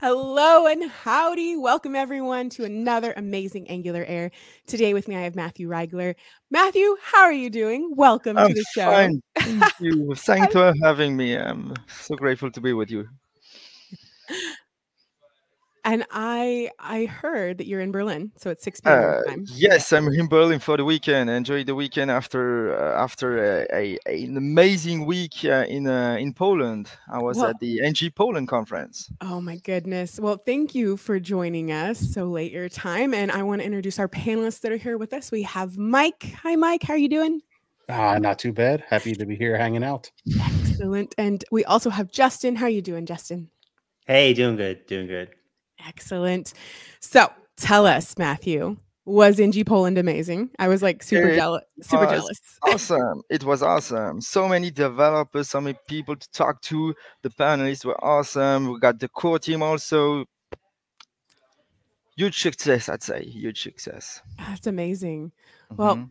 Hello and howdy. Welcome everyone to another amazing AngularAir. Today with me I have Matthieu Riegler. Matthieu, how are you doing? Welcome I'm to the show. fine. Thank you. Thanks for having me. I'm so grateful to be with you. And I I heard that you're in Berlin, so it's 6 p.m. Uh, time. yes, I'm in Berlin for the weekend. Enjoy the weekend after uh, after a, a, an amazing week uh, in uh, in Poland. I was Well- at the NG Poland conference. Oh my goodness. Well, thank you for joining us so late your time. And I want to introduce our panelists that are here with us. We have Mike. Hi, Mike. How are you doing? Ah, not too bad. Happy to be here hanging out. Excellent. And we also have Justin. How are you doing, Justin? Hey, doing good, doing good. Excellent. So tell us, Matthieu, was NG Poland amazing? I was like super It jealous. Super jealous. Awesome. It was awesome. So many developers, so many people to talk to. The panelists were awesome. We got the core team also. Huge success, I'd say. Huge success. That's amazing. Well, Mhm.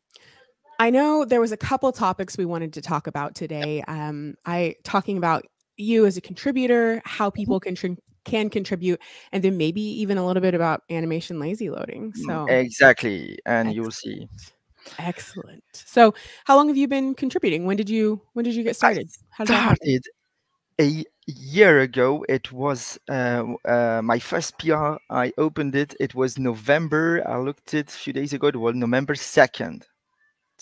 I know there was a couple topics we wanted to talk about today. Um, I talking about you as a contributor, how people can can contribute, and then maybe even a little bit about animation lazy loading. Mm, So exactly. And you'll see. excellent. So, how long have you been contributing? When did you when did you get started? How did started a year ago. It was uh, uh, my first PR. I opened it. It was November. I looked it a few days ago. It was November 2nd.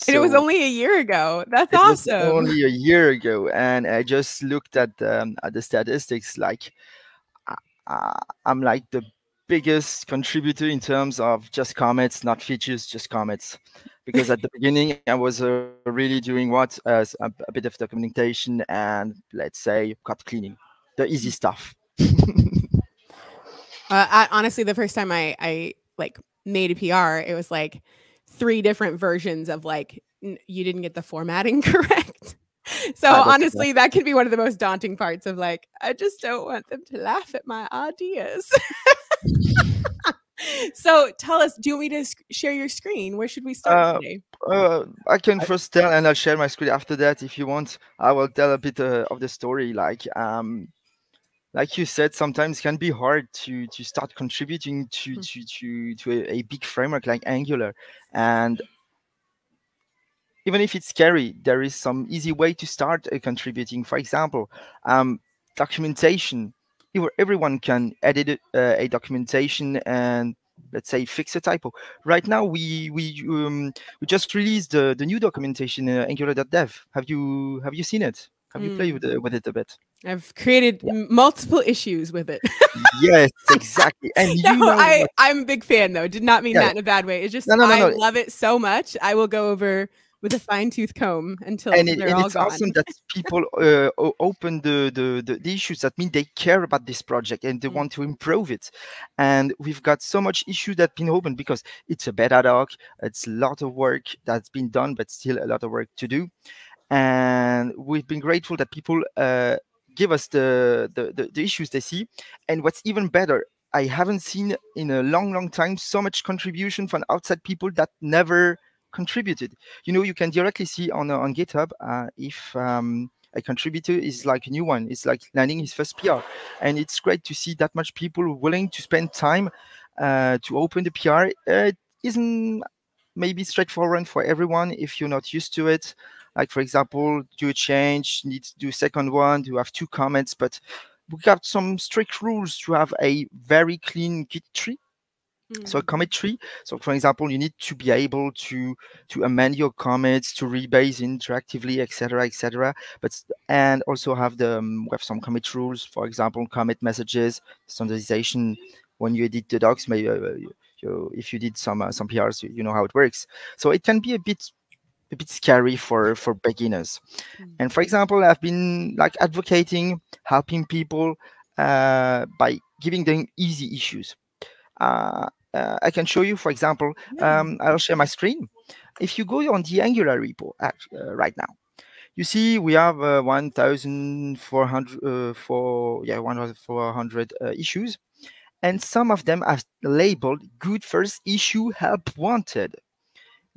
And it was only a year ago. That's it was awesome. only a year ago. And I just looked at, um, at the statistics. Like, uh, I'm like the biggest contributor in terms of just comments, not features, just comments. Because at the beginning, I was uh, really doing what? As a, a bit of documentation and let's say cut cleaning, the easy stuff. Uh, I, honestly, the first time I I like made a PR, it was like three different versions of like n- you didn't get the formatting correct. So that's honestly, that can be one of the most daunting parts of like I just don't want them to laugh at my ideas. so tell us, do you want me to share your screen? Where should we start Uh, today? Uh, I can first tell, and I'll share my screen after that if you want. I will tell a bit uh, of the story. Like, um, like you said, sometimes it can be hard to to start contributing to Hmm. to to to a, a big framework like Angular, and even if it's scary, there is some easy way to start uh, contributing. For example, um, documentation. Everyone can edit uh, a documentation and let's say fix a typo. Right now, we we um, we just released the, the new documentation uh, Angular.dev. Have you have you seen it? Have you played with, it- with it a bit? I've created m- multiple issues with it. yes, exactly. And you no, know I, what- I'm a big fan though. Did not mean Yeah. that in a bad way. It's just No, no, I love it so much. I will go over with a fine tooth comb until and, it, they're and all it's gone. awesome that people uh, open the, the, the, the issues that mean they care about this project and they Mm. want to improve it and we've got so much issue that been open because it's a beta doc it's a lot of work that's been done but still a lot of work to do and we've been grateful that people uh, give us the, the, the, the issues they see and what's even better i haven't seen in a long long time so much contribution from outside people that never contributed. You know you can directly see on uh, on github uh, if um, a contributor is like a new one it's like landing his first pr and it's great to see that much people willing to spend time uh, to open the pr it isn't maybe straightforward for everyone if you're not used to it. Like for example do a change need to do second one to have two comments but we got some strict rules to have a very clean git tree so a Mm. commit tree so for example you need to be able to to amend your commits to rebase interactively etc etc but and also have the um, we have some commit rules for example commit messages standardization. When you edit the docs maybe uh, you, you, if you did some uh, some prs you, you know how it works. So it can be a bit a bit scary for for beginners. Mm. and for example i've been like advocating helping people uh, by giving them easy issues. Uh, uh, I can show you, for example, um, I'll share my screen. If you go on the Angular repo act, uh, right now, you see we have uh, 1,400 uh, for yeah 1,400 uh, issues, and some of them are labeled "Good First Issue Help Wanted."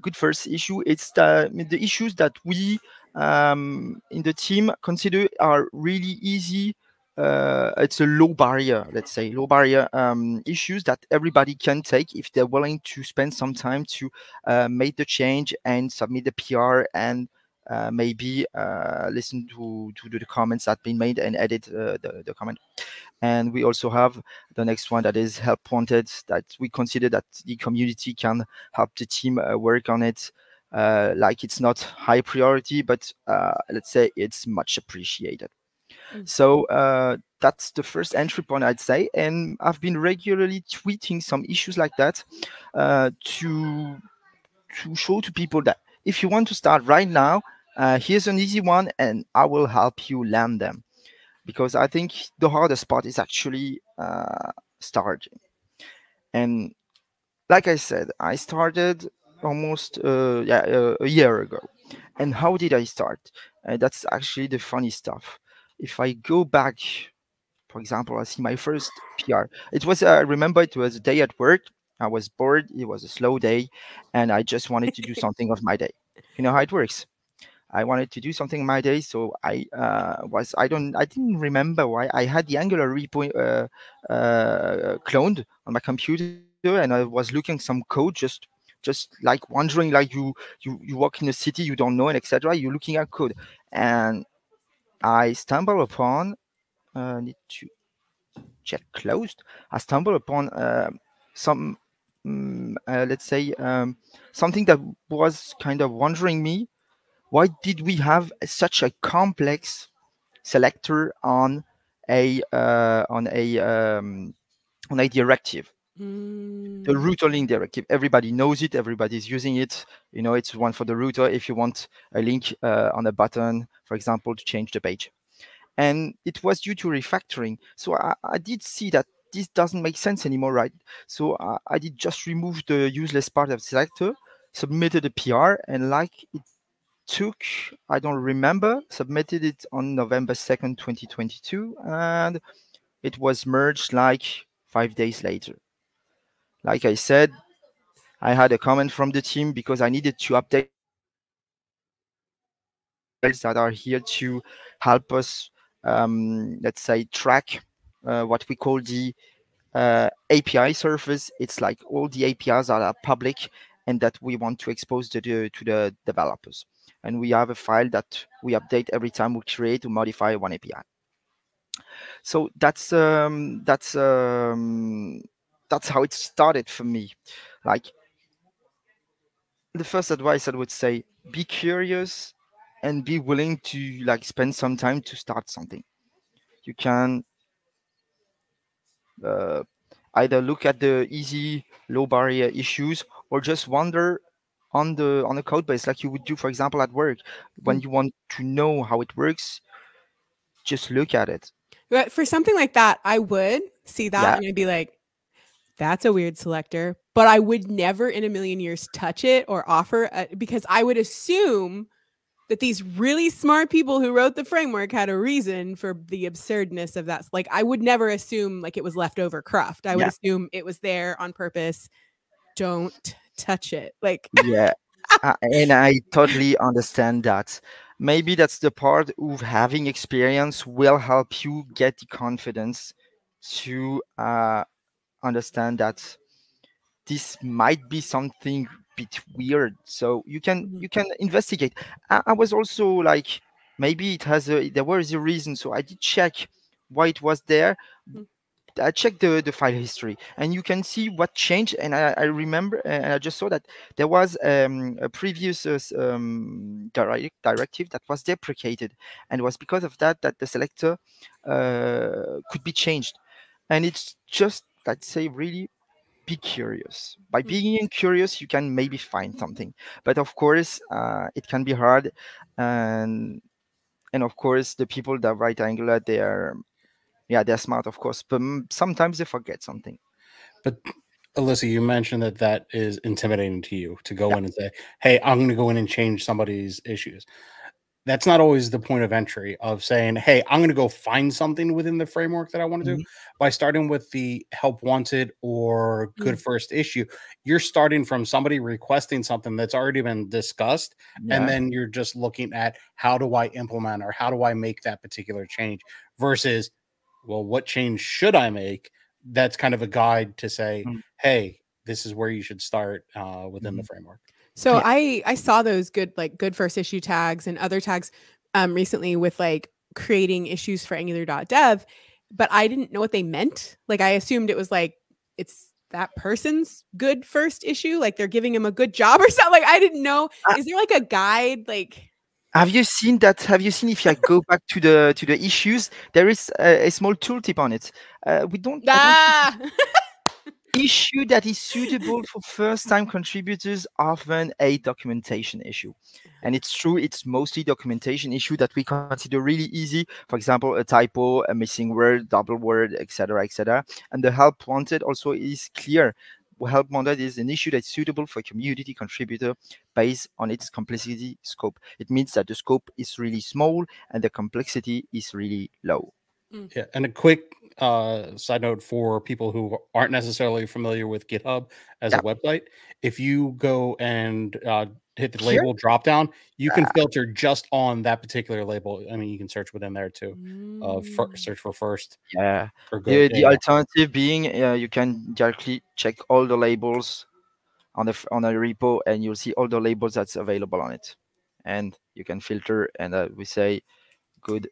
Good first issue. It's the the issues that we um, in the team consider are really easy uh, it's a low barrier, let's say, low barrier um, issues that everybody can take if they're willing to spend some time to uh, make the change and submit the PR and uh, maybe uh, listen to, to the comments that been made and edit uh, the, the comment. And we also have the next one that is help wanted that we consider that the community can help the team uh, work on it. like it's not high priority, but let's say it's much appreciated. Mm. So uh, that's the first entry point, I'd say. And I've been regularly tweeting some issues like that uh, to to show to people that if you want to start right now, uh, here's an easy one, and I will help you land them. Because I think the hardest part is actually uh, starting. And like I said, I started almost uh, yeah, uh, a year ago. And how did I start? that's actually the funny stuff if I go back, for example, I see my first PR. It was, uh, I remember it was a day at work. I was bored. It was a slow day. And I just wanted to do something of my day. You know how it works. I wanted to do something in my day. So I uh, was, I don't, I didn't remember why I had the Angular repo uh, uh, cloned on my computer and I was looking some code just just like wondering like you you you walk in a city you don't know and etc you're looking at code and I stumble upon, uh, need to check closed. I stumble upon uh, some, um, uh, let's say, um, something that was kind of wondering me. Why did we have such a complex selector on a uh, on a um, on a directive? Mm. The router link directive. Everybody knows it. Everybody's using it. You know, it's one for the router. If you want a link uh, on a button, for example, to change the page, and it was due to refactoring. So I, I did see that this doesn't make sense anymore, right? So I, I did just remove the useless part of selector, submitted a PR, and like it took, I don't remember, submitted it on November 2nd, 2022, and it was merged like five days later. Like I said, I had a comment from the team because I needed to update that are here to help us, um, let's say, track uh, what we call the uh, API surface. It's like all the APIs that are public and that we want to expose to the, to the developers. And we have a file that we update every time we create or modify one API. So that's um, that's um, that's how it started for me. Like the first advice I would say, be curious and be willing to like spend some time to start something. You can uh, either look at the easy low barrier issues or just wander on the on the code base like you would do for example at work when mm. you want to know how it works just look at it but for something like that i would see that yeah. and i'd be like that's a weird selector, but I would never in a million years touch it or offer a, because I would assume that these really smart people who wrote the framework had a reason for the absurdness of that. Like I would never assume like it was leftover cruft. I would yeah. assume it was there on purpose. Don't touch it. Like yeah. and I totally understand that. Maybe that's the part of having experience will help you get the confidence to uh, understand that this might be something bit weird so you can mm-hmm. you can investigate I, I, was also like maybe it has a there was a reason so i did check why it was there mm-hmm. I checked the, the file history and you can see what changed. And I, I remember and I just saw that there was um, a previous uh, um, direct, directive that was deprecated. And it was because of that that the selector uh, could be changed. And it's just let's say really be curious by mm. being curious you can maybe find something but of course uh, it can be hard and and of course the people that write angular they are yeah they're smart of course but sometimes they forget something but alyssa you mentioned that that is intimidating to you to go yeah. in and say hey i'm going to go in and change somebody's issues that's not always the point of entry of saying, Hey, I'm going to go find something within the framework that I want to mm-hmm. do. By starting with the help wanted or good mm-hmm. first issue, you're starting from somebody requesting something that's already been discussed. Yeah. And then you're just looking at how do I implement or how do I make that particular change versus well, what change should I make? That's kind of a guide to say, Mm. hey, this is where you should start uh, within the Mhm. framework. So Yeah. I I saw those good like good first issue tags and other tags um recently with like creating issues for angular.dev, but I didn't know what they meant. Like I assumed it was like it's that person's good first issue, like they're giving him a good job or something. Like I didn't know. Uh, Is there like a guide like Have you seen that? Have you seen if you go back to the to the issues, there is a, a small tooltip on it. Uh, we don't, ah don't issue that is suitable for first time contributors often a documentation issue. And it's true it's mostly documentation issue that we consider really easy. For example a typo a missing word double word etc etc and the help wanted also is clear. Help wanted is an issue that's suitable for community contributor based on its complexity scope. It means that the scope is really small and the complexity is really low. Yeah, and a quick uh, side note for people who aren't necessarily familiar with GitHub as a website: if you go and uh, hit the label drop down, you can filter just on that particular label. I mean, you can search within there too. Uh, fir- Mm. search for first yeah for the, good. the yeah. alternative being uh, you can directly check all the labels on the on a repo and you'll see all the labels that's available on it and you can filter and uh, we say good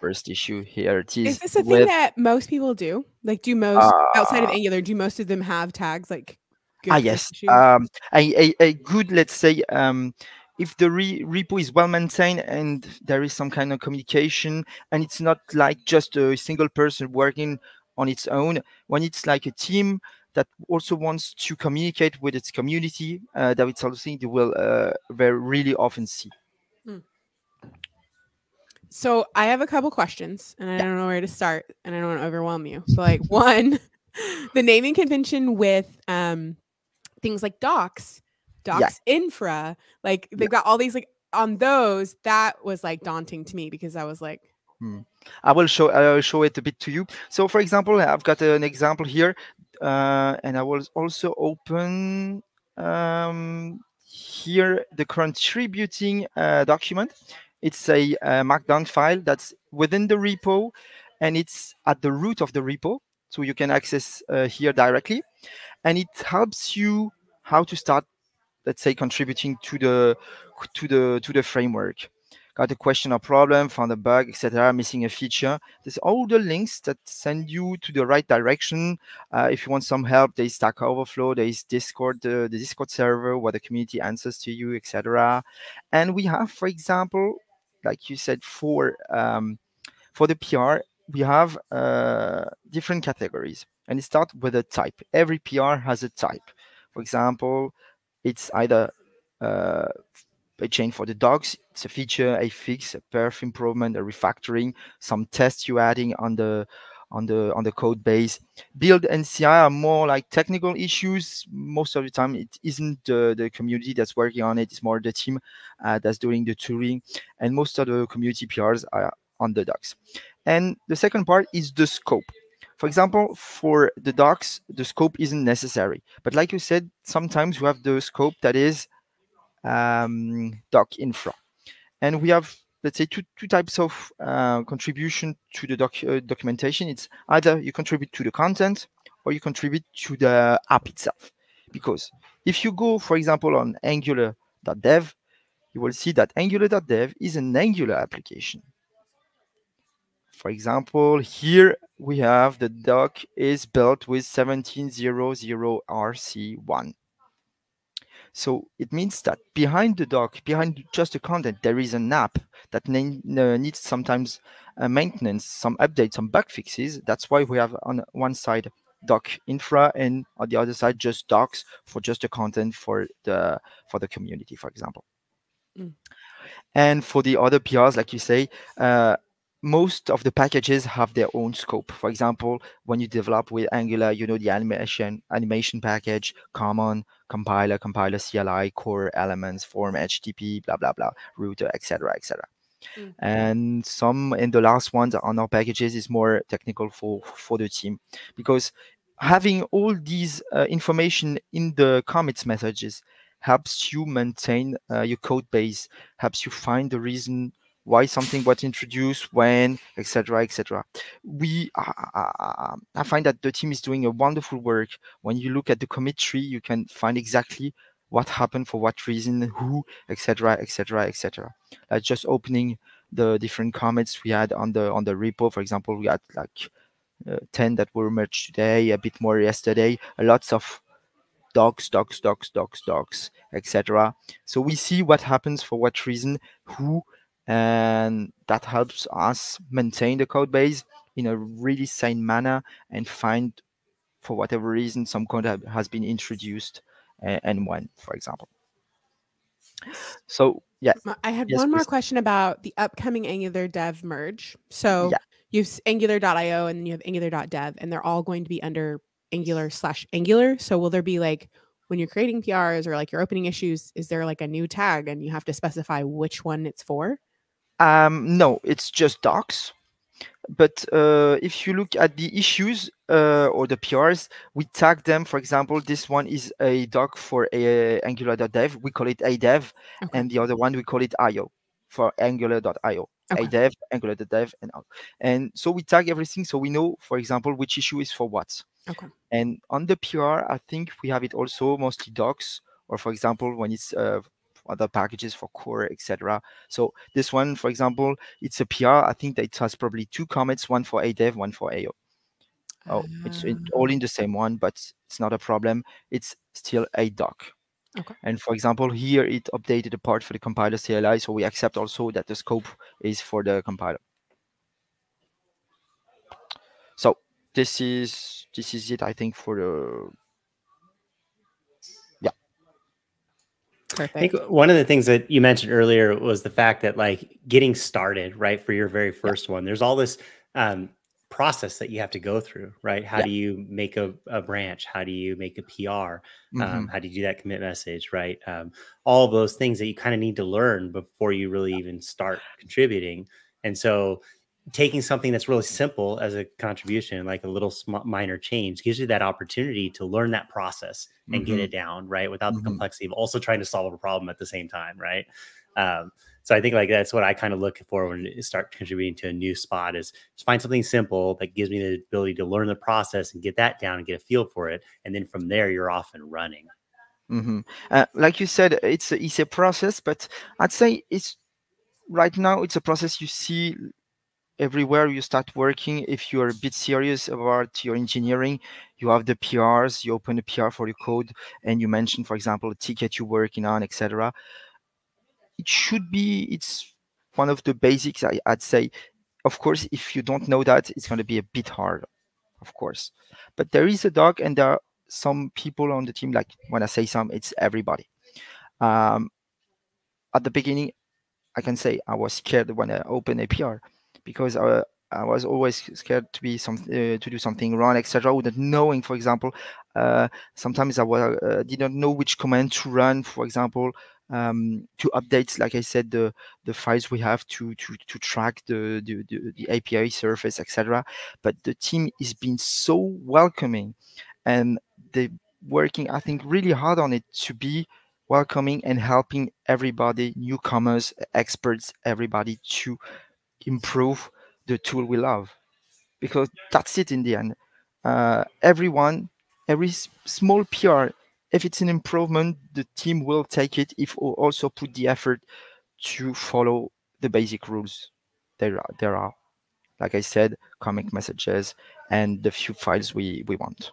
first issue here. It is Is this a thing that most people do? Like do most outside of Uh, Angular, do most of them have tags like good ah yes. um a, a, a good let's say um if the re- repo is well maintained and there is some kind of communication and it's not like just a single person working on its own when it's like a team that also wants to communicate with its community uh, that it's something they will uh, very really often see So I have a couple questions and I don't know where to start and I don't want to overwhelm you. So like one, the naming convention with um things like docs, docs infra, like they've got all these like on those, that was like daunting to me because I was like, I will show I will show it a bit to you. So, for example, I've got an example here, uh, and I will also open um, here the contributing uh, document. It's a, uh Markdown file that's within the repo, and it's at the root of the repo, so you can access uh, here directly, and it helps you how to start, let's say, contributing to the to the to the framework got a question or problem, found a bug, etc., missing a feature. There's all the links that send you to the right direction. Uh, if you want some help, there is Stack Overflow, there is Discord, the Discord server where the community answers to you, etc. And we have, for example, like you said, for um, for the PR, we have uh, different categories, and it starts with a type. Every PR has a type. For example, it's either uh, a change for the docs. It's a feature, a fix, a perf improvement, a refactoring, some tests you're adding on the on the on the code base. Build and CI are more like technical issues. Most of the time, it isn't the, the community that's working on it. It's more the team uh, that's doing the tooling, and most of the community PRs are on the docs. And the second part is the scope. For example, for the docs, the scope isn't necessary. But like you said, sometimes you have the scope that is um, doc infra. And we have, let's say, two, two types of uh, contribution to the doc, uh, documentation. It's either you contribute to the content or you contribute to the app itself. Because if you go, for example, on angular.dev, you will see that angular.dev is an Angular application. For example, here we have the doc is built with 1700 RC1. So it means that behind the doc, behind just the content, there is an app that ne- needs sometimes uh, maintenance, some updates, some bug fixes. That's why we have on one side doc infra and on the other side just docs for just the content for the for the community, for example. Mm. And for the other PRs, like you say, uh, most of the packages have their own scope. For example, when you develop with Angular, you know the animation animation package, common, compiler, compiler, CLI, core elements, form, HTTP, blah blah blah, router, etc. etc. Mm. And some in the last ones on our packages is more technical for for the team because having all these uh, information in the commits messages helps you maintain uh, your code base, helps you find the reason why something was introduced, when, etc., etc. We, uh, I find that the team is doing a wonderful work. When you look at the commit tree, you can find exactly what happened for what reason, who, etc., etc., etc. Like just opening the different commits we had on the on the repo. For example, we had like uh, 10 that were merged today, a bit more yesterday, lots of docs, docs, docs, docs, docs, etc. So we see what happens for what reason, who, and that helps us maintain the code base in a really sane manner and find, for whatever reason, some code has been introduced and, and when, for example. So yeah, I had yes, one more question about the upcoming Angular Dev merge. So yeah. you have Angular.io and then you have Angular.dev, and they're all going to be under Angular slash Angular. So will there be like when you're creating PRs or like you're opening issues, is there like a new tag and you have to specify which one it's for? Um, no, it's just docs. But uh, if you look at the issues uh, or the PRs, we tag them. For example, this one is a doc for a Angular.dev. We call it adev, okay. and the other one we call it IO for Angular.io. Okay. adev, Angular.dev, and and so we tag everything so we know, for example, which issue is for what. Okay. And on the PR, I think we have it also mostly docs, or for example, when it's uh, other packages for core, etc. So this one, for example, it's a PR. I think that it has probably two commits, one for adev, one for IO. Oh, it's in, all ah. in the same one, but it's not a problem. It's still a doc. Okay. And for example, here it updated a part for the compiler CLI, so we accept also that the scope is for the compiler. So this is this is it, I think, for the Perfect. I think one of the things that you mentioned earlier was the fact that like getting started, right, for your very first yeah. one, there's all this um, process that you have to go through, right? How yeah. do you make a, a, branch? How do you make a PR? Um, mm-hmm. Um, how do you do that commit message, right? Um, all of those things that you kind of need to learn before you really even start contributing. And so taking something that's really simple as a contribution, like a little sm- minor change, gives you that opportunity to learn that process and mm-hmm. get it down, right? Without mm-hmm. the complexity of also trying to solve a problem at the same time, right? Um, so I think like that's what I kind of look for when I start contributing to a new spot is find something simple that gives me the ability to learn the process and get that down and get a feel for it, and then from there you're off and running. Mm-hmm. Uh, like you said, it's a, it's a process, but I'd say it's right now it's a process you see everywhere you start working, if you're a bit serious about your engineering, you have the PRs, you open a PR for your code, and you mention, for example, a ticket you're working on, etc. It should be, it's one of the basics, I, would say. Of course, if you don't know that, it's going to be a bit hard, of course. But there is a doc, and there are some people on the team, like when I say some, it's everybody. Um, at the beginning, I can say I was scared when I opened a PR because I, I was always scared to be some uh, to do something wrong, etc. Without knowing, for example, uh, sometimes I was, uh, didn't know which command to run. For example, um, to update, like I said, the the files we have to to to track the the, the, the API surface, etc. But the team is being so welcoming, and they working, I think, really hard on it to be welcoming and helping everybody, newcomers, experts, everybody to improve the tool we love because that's it in the end. Uh, everyone every small pr if it's an improvement the team will take it if we also put the effort to follow the basic rules there are there are. Like i said commit messages and the few files we we want.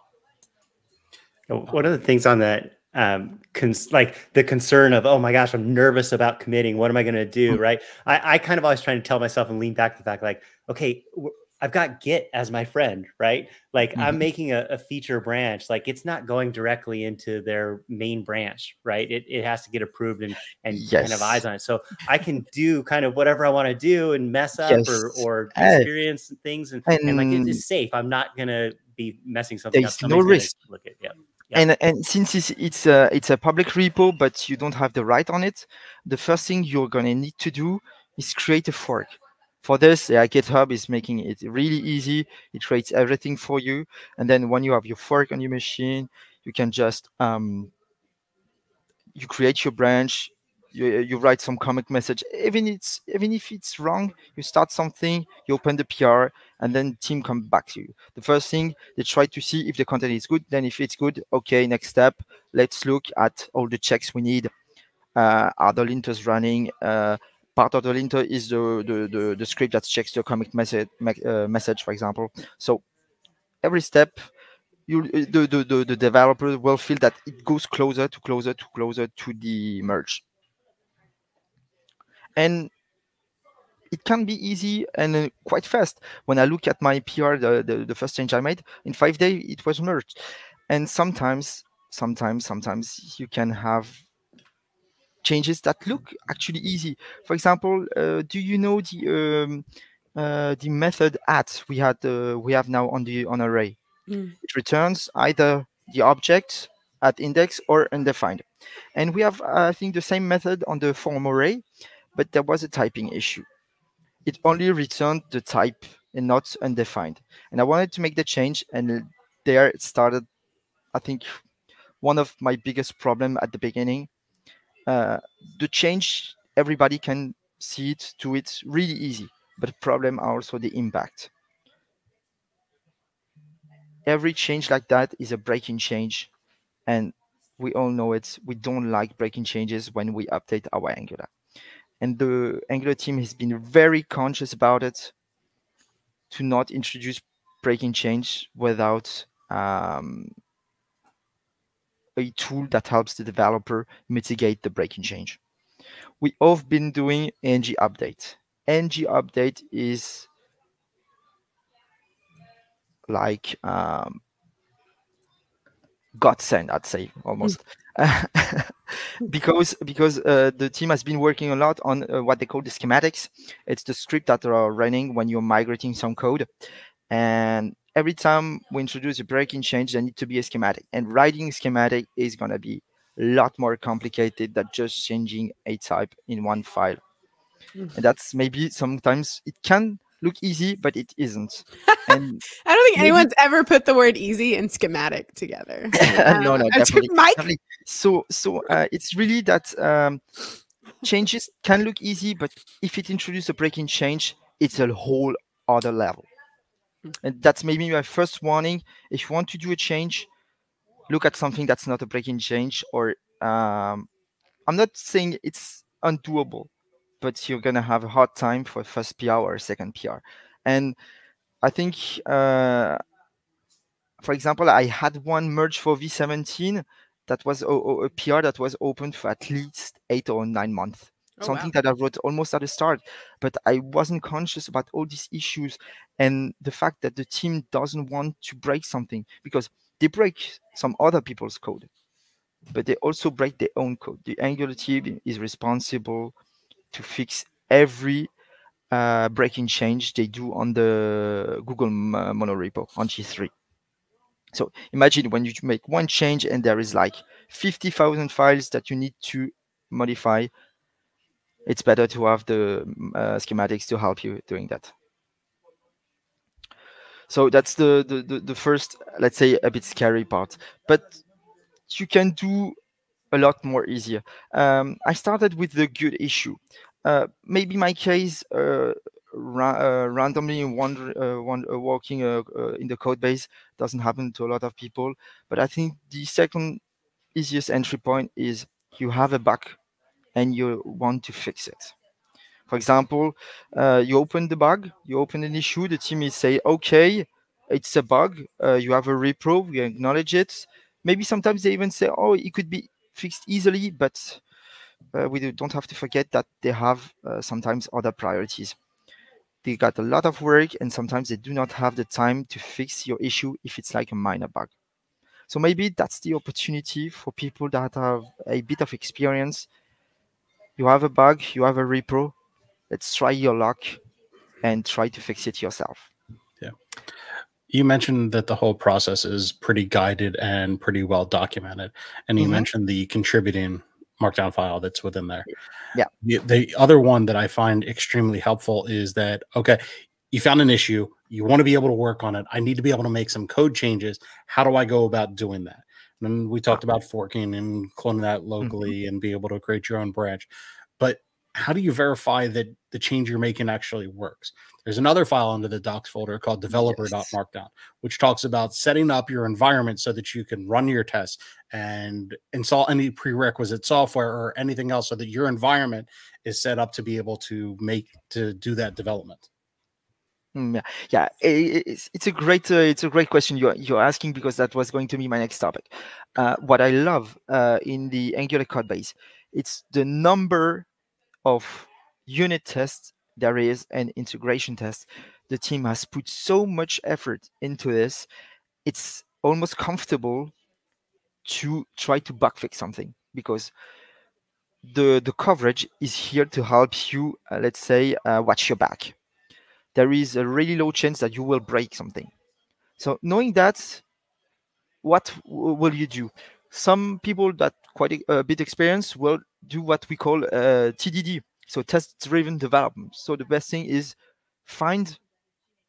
One of the things on that um cons- like the concern of oh my gosh i'm nervous about committing. What am i going to do? Mm-hmm. right? I, I kind of always trying to tell myself and lean back to the fact like okay i've got git as my friend right? Like mm-hmm. i'm making a, a, feature branch like it's not going directly into their main branch right? It, it has to get approved and and yes. kind of eyes on it. So i can do kind of whatever i want to do and mess up yes. or or experience things and, and, and like it's safe. I'm not going to be messing something there's up. no risk. look at yeah and and since it's it's a it's a public repo but you don't have the right on it the first thing you're gonna need to do is create a fork. For this yeah, github is making it really easy. It creates everything for you. And then when you have your fork on your machine you can just um you create your branch you, you write some commit message. Even it's even if it's wrong you start something you open the pr and then team come back to you. The first thing they try to see if the content is good. Then if it's good okay next step. Let's look at all the checks we need. Uh, are the linters running? Uh, part of the linter is the, the, the, the script that checks the commit message, uh, message, for example. So every step, you the, the, the, the developer will feel that it goes closer to closer to closer to the merge. And it can be easy and uh, quite fast. When I look at my PR, the, the, the first change I made, in five days, it was merged. And sometimes, sometimes, sometimes you can have changes that look actually easy. For example, uh, do you know the um, uh, the method at we had uh, we have now on the on array? Mm. It returns either the object at index or undefined, and we have I think the same method on the form array, but there was a typing issue. It only returned the type and not undefined, and I wanted to make the change, and there it started. I think one of my biggest problem at the beginning uh, the change everybody can see it to it really easy but problem also the impact every change like that is a breaking change and we all know it we don't like breaking changes when we update our angular and the angular team has been very conscious about it to not introduce breaking change without um, a tool that helps the developer mitigate the breaking change. We have been doing ng update. ng update is like um, godsend, I'd say almost, because because uh, the team has been working a lot on uh, what they call the schematics. It's the script that are running when you're migrating some code, and every time we introduce a breaking change, there need to be a schematic. And writing schematic is going to be a lot more complicated than just changing a type in one file. Mm-hmm. And that's maybe sometimes it can look easy, but it isn't. And I don't think maybe... anyone's ever put the word easy and schematic together. no, no, definitely. definitely. So, so uh, it's really that um, changes can look easy, but if it introduces a breaking change, it's a whole other level. And that's maybe my first warning. If you want to do a change, look at something that's not a breaking change or um, I'm not saying it's undoable, but you're gonna have a hard time for first PR or second PR. And I think, uh, for example, I had one merge for V17 that was a, a PR that was open for at least eight or nine months. Oh, something wow. that I wrote almost at the start, but I wasn't conscious about all these issues and the fact that the team doesn't want to break something because they break some other people's code, but they also break their own code. The Angular team is responsible to fix every uh, breaking change they do on the Google monorepo on G3. So imagine when you make one change and there is like 50,000 files that you need to modify it's better to have the uh, schematics to help you doing that. So that's the, the, the, the first, let's say, a bit scary part. But you can do a lot more easier. Um, I started with the good issue. Uh, maybe my case uh, ra uh, randomly wander, uh, wander, uh, walking in the code base doesn't happen to a lot of people. But I think the second easiest entry point is you have a bug and you want to fix it. For example, uh, you open the bug, you open an issue, the team is say, okay, it's a bug. Uh, you have a repro, we acknowledge it. Maybe sometimes they even say, oh, it could be fixed easily, but uh, we don't have to forget that they have uh, sometimes other priorities. They got a lot of work and sometimes they do not have the time to fix your issue if it's like a minor bug. So maybe that's the opportunity for people that have a bit of experience you have a bug, you have a repro. Let's try your luck and try to fix it yourself. Yeah. You mentioned that the whole process is pretty guided and pretty well documented. And you mm -hmm. mentioned the contributing markdown file that's within there. Yeah. The, the other one that I find extremely helpful is that, okay, you found an issue, you want to be able to work on it. I need to be able to make some code changes. How do I go about doing that? And we talked about forking and cloning that Mm-hmm. locally and be able to create your own branch. But how do you verify that the change you're making actually works? There's another file under the docs folder called developer.markdown, which talks about setting up your environment so that you can run your tests and install any prerequisite software or anything else so that your environment is set up to be able to make to do that development. Mm, yeah, yeah, it's, it's a great uh, it's a great question you're you're asking because that was going to be my next topic. Uh, what I love uh, in the Angular code base, it's the number of unit tests there is and integration tests. The team has put so much effort into this. It's almost comfortable to try to bug fix something because the the coverage is here to help you. Uh, let's say uh, watch your back there is a really low chance that you will break something. So knowing that, what will you do? Some people that quite a, a bit experienced will do what we call uh, TDD, so test-driven development. So the best thing is find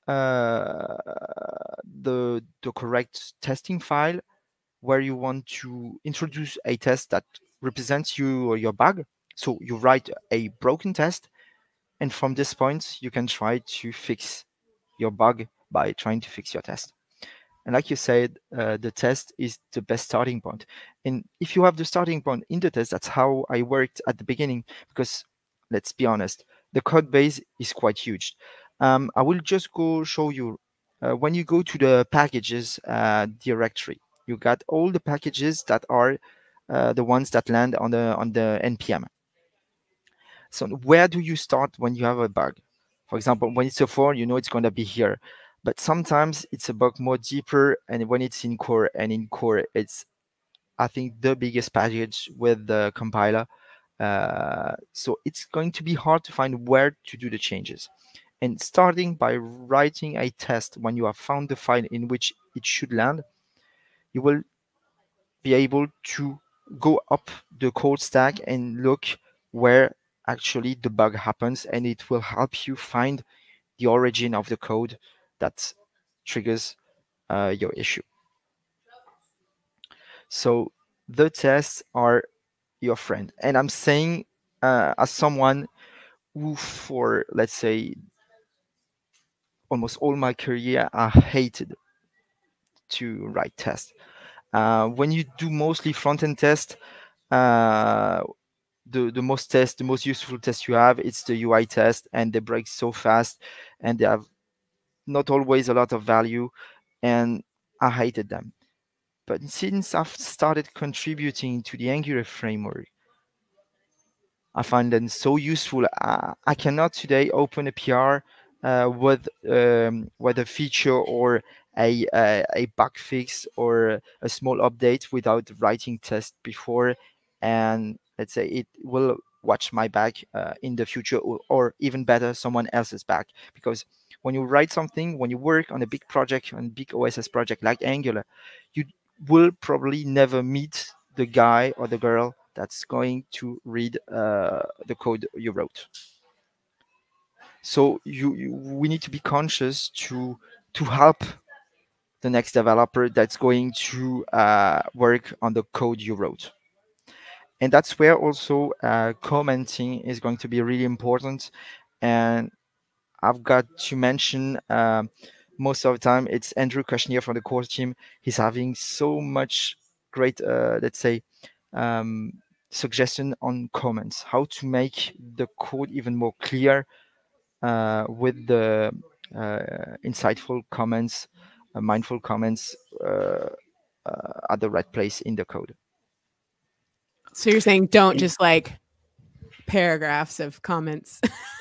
uh, the the correct testing file where you want to introduce a test that represents you or your bug. So you write a broken test and from this point you can try to fix your bug by trying to fix your test and like you said uh, the test is the best starting point and if you have the starting point in the test that's how i worked at the beginning because let's be honest the code base is quite huge um, i will just go show you uh, when you go to the packages uh, directory you got all the packages that are uh, the ones that land on the on the npm so where do you start when you have a bug? For example, when it's a four, you know it's going to be here. But sometimes it's a bug more deeper, and when it's in core, and in core, it's I think the biggest package with the compiler. Uh, so it's going to be hard to find where to do the changes. And starting by writing a test when you have found the file in which it should land, you will be able to go up the code stack and look where actually the bug happens and it will help you find the origin of the code that triggers uh, your issue. So the tests are your friend. And I'm saying uh, as someone who for, let's say, almost all my career, I hated to write tests. Uh, when you do mostly front-end tests, uh, the, the most test, the most useful test you have, it's the UI test, and they break so fast, and they have not always a lot of value, and I hated them. But since I've started contributing to the Angular framework, I find them so useful. I, I cannot today open a PR uh, with um, with a feature or a, a a bug fix or a small update without writing test before, and let's say it will watch my back uh, in the future or, or, even better someone else's back because when you write something when you work on a big project on big oss project like angular you will probably never meet the guy or the girl that's going to read uh, the code you wrote. So you, you we need to be conscious to to help the next developer that's going to uh, work on the code you wrote. And that's where also uh, commenting is going to be really important. And i've got to mention uh, most of the time it's Andrew Kushnir from the core team he's having so much great uh, let's say um, suggestion on comments how to make the code even more clear uh, with the uh, insightful comments uh, mindful comments at the right place in the code so you're saying don't just like paragraphs of comments.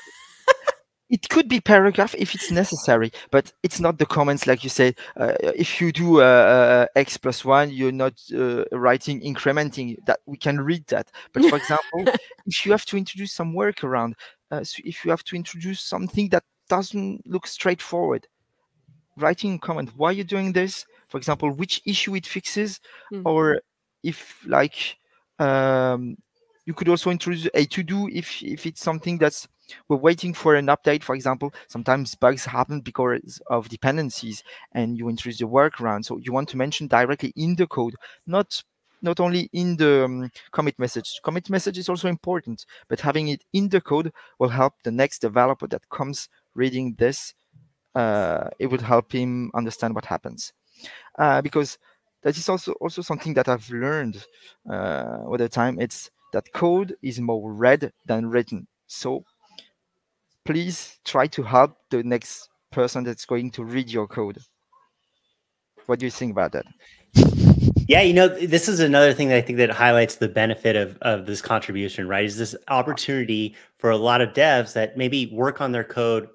it could be paragraph if it's necessary, but it's not the comments like you said. Uh, if you do uh, uh, x plus one, you're not uh, writing incrementing. That we can read that. But for example, if you have to introduce some workaround, uh, so if you have to introduce something that doesn't look straightforward, writing a comment why you're doing this. For example, which issue it fixes, Mhm. or if like um, you could also introduce a to-do if if it's something that's we're waiting for an update for example. Sometimes bugs happen because of dependencies and you introduce a workaround. So you want to mention directly in the code not not only in the um, commit message. Commit message is also important but having it in the code will help the next developer that comes reading this uh, it would help him understand what happens. Uh, because that is also also something that I've learned uh, with the time. It's that code is more read than written. So please try to help the next person that's going to read your code. What do you think about that? Yeah, you know, this is another thing that I think that highlights the benefit of, of this contribution, right? Is this opportunity for a lot of devs that maybe work on their code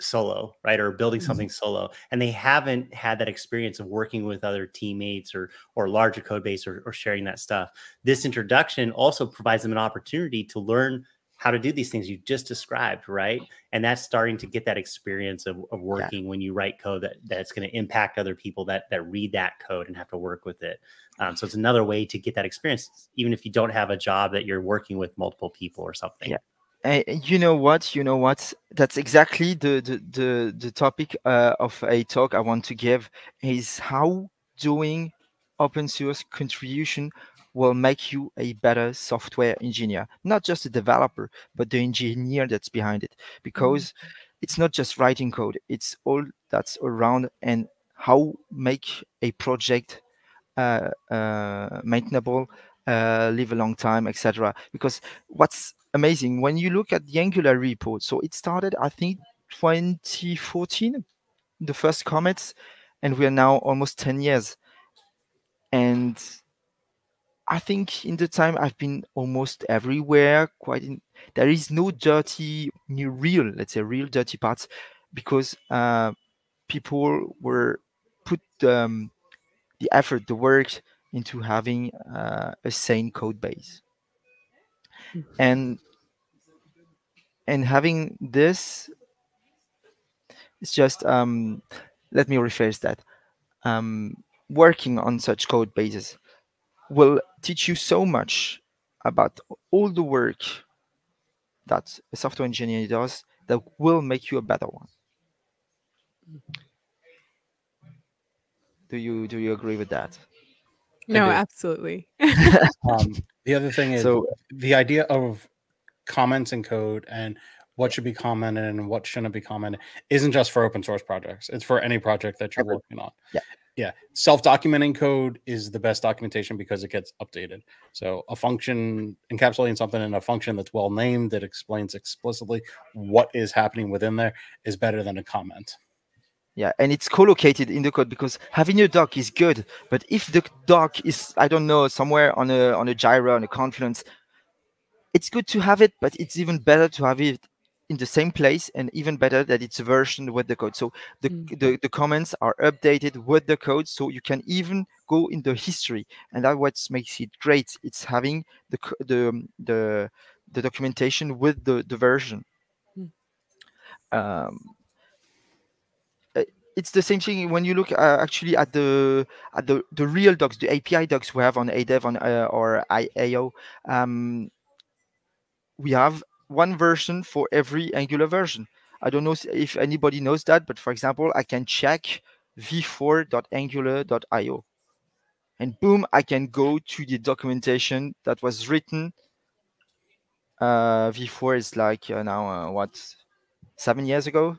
solo, right? Or building mm-hmm. something solo. And they haven't had that experience of working with other teammates or or larger code base or, or sharing that stuff. This introduction also provides them an opportunity to learn how to do these things you just described, right? And that's starting to get that experience of, of working yeah. when you write code that that's going to impact other people that that read that code and have to work with it. Um, so it's another way to get that experience, even if you don't have a job that you're working with multiple people or something. Yeah. Uh, you know what? You know what? That's exactly the the the, the topic uh, of a talk I want to give is how doing open source contribution will make you a better software engineer, not just a developer, but the engineer that's behind it. Because mm-hmm. it's not just writing code; it's all that's around and how make a project uh, uh, maintainable, uh, live a long time, etc. Because what's amazing when you look at the Angular repo. So it started, I think, 2014, the first commits, and we are now almost 10 years. And I think in the time I've been almost everywhere. Quite in, there is no dirty, new real, let's say, real dirty parts, because uh, people were put um, the effort, the work into having uh, a sane code base. Mm-hmm. And and having this it's just um, let me rephrase that. Um, working on such code bases will teach you so much about all the work that a software engineer does that will make you a better one. Do you do you agree with that? No absolutely. Um, the other thing is so the idea of comments in code and what should be commented and what shouldn't be commented isn't just for open source projects. It's for any project that you're working on. Yeah. Yeah. Self-documenting code is the best documentation because it gets updated. So a function encapsulating something in a function that's well named that explains explicitly what is happening within there is better than a comment. Yeah, and it's co-located in the code because having a doc is good, but if the doc is I don't know somewhere on a on a Jira on a Confluence, it's good to have it, but it's even better to have it in the same place and even better that it's versioned with the code. So the, mm. the, the, comments are updated with the code so you can even go in the history. And that what makes it great. It's having the the the, the documentation with the, the version. Mm. Um, it's the same thing when you look uh, actually at the at the the real docs, the API docs we have on ADEV on uh, or AIO. Um, we have one version for every Angular version. I don't know if anybody knows that, but for example, I can check v4.angular.io. And boom, I can go to the documentation that was written. Uh, v4 is like uh, now, uh, what, seven years ago,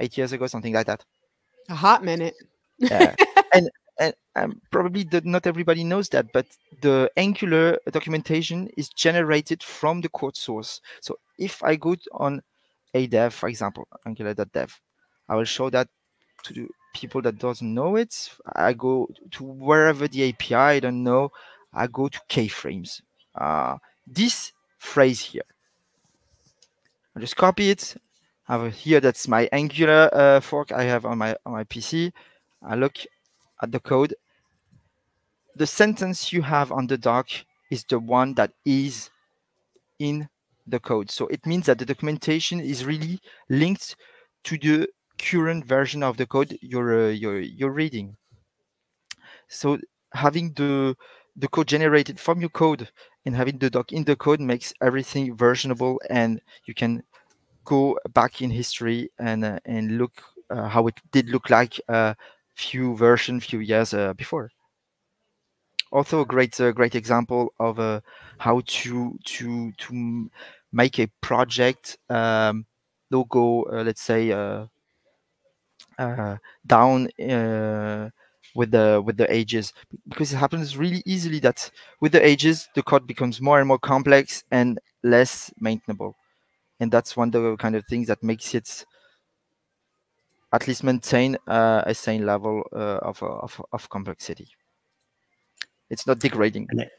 eight years ago, something like that. A hot minute. yeah. and and um, probably the, not everybody knows that, but the Angular documentation is generated from the code source. So if I go on a dev, for example, angular.dev, I will show that to the people that doesn't know it. I go to wherever the API, I don't know, I go to keyframes. Uh, this phrase here, I just copy it. Have here, that's my Angular uh, fork I have on my on my PC. I look at the code, the sentence you have on the doc is the one that is in the code. So it means that the documentation is really linked to the current version of the code you're uh, you're you're reading. So having the the code generated from your code and having the doc in the code makes everything versionable and you can go back in history and uh, and look uh, how it did look like a few version few years uh, before. Also a great uh, great example of uh, how to to to make a project um, logo uh, let's say down with the with the ages. Because it happens really easily that with the ages the code becomes more and more complex and less maintainable and that's one of the kind of things that makes it at least maintain uh, a same level uh, of, of, of complexity. It's not degrading. And, it,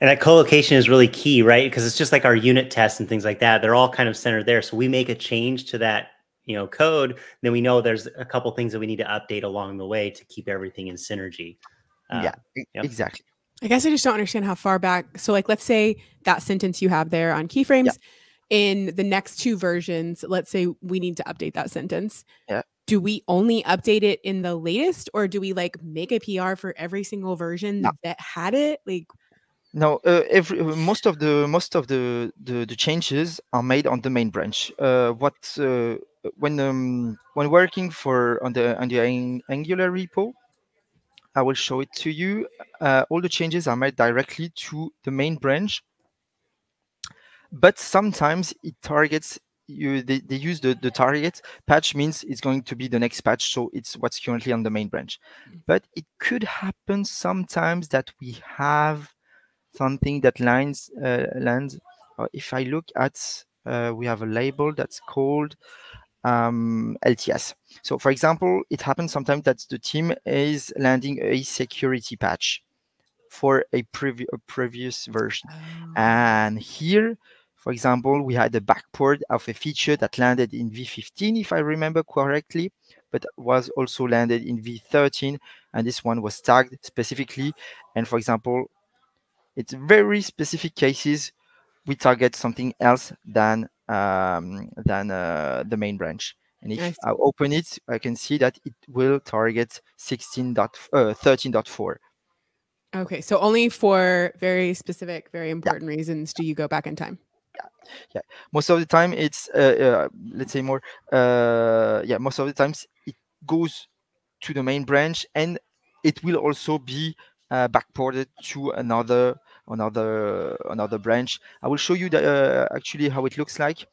and that co-location is really key right? Because it's just like our unit tests and things like that they're all kind of centered there. So we make a change to that you know code then we know there's a couple things that we need to update along the way to keep everything in synergy. Uh, yeah yep. exactly. I guess i just don't understand how far back so like let's say that sentence you have there on keyframes yeah. In the next two versions let's say we need to update that sentence yeah do we only update it in the latest or do we like make a pr for every single version no. that had it like no, uh, every uh, most of the most of the, the, the changes are made on the main branch. Uh, what uh, when um, when working for on the on the Angular repo, I will show it to you. Uh, all the changes are made directly to the main branch, but sometimes it targets you. They, they use the the target patch means it's going to be the next patch, so it's what's currently on the main branch. Mm. But it could happen sometimes that we have something that lines uh, lands. Uh, if I look at, uh, we have a label that's called um, LTS. So for example, it happens sometimes that the team is landing a security patch for a, previ a previous version. Oh. And here, for example, we had a backport of a feature that landed in V15, if I remember correctly, but was also landed in V13. And this one was tagged specifically. And for example, it's very specific cases we target something else than um, than uh, the main branch. And if I open it, I can see that it will target 16 dot, uh, 13.4. Okay, so only for very specific, very important yeah. reasons do you go back in time. Yeah, yeah. Most of the time, it's uh, uh, let's say more. Uh, yeah, most of the times it goes to the main branch, and it will also be uh, backported to another another another branch. I will show you the, uh, actually how it looks like.